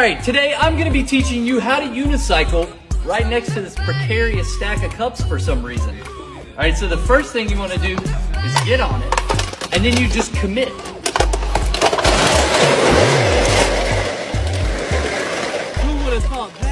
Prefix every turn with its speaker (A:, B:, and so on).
A: Alright, today I'm going to be teaching you how to unicycle right next to this precarious stack of cups for some reason. Alright, so the first thing you want to do is get on it, and then you just commit. Who would have thought that?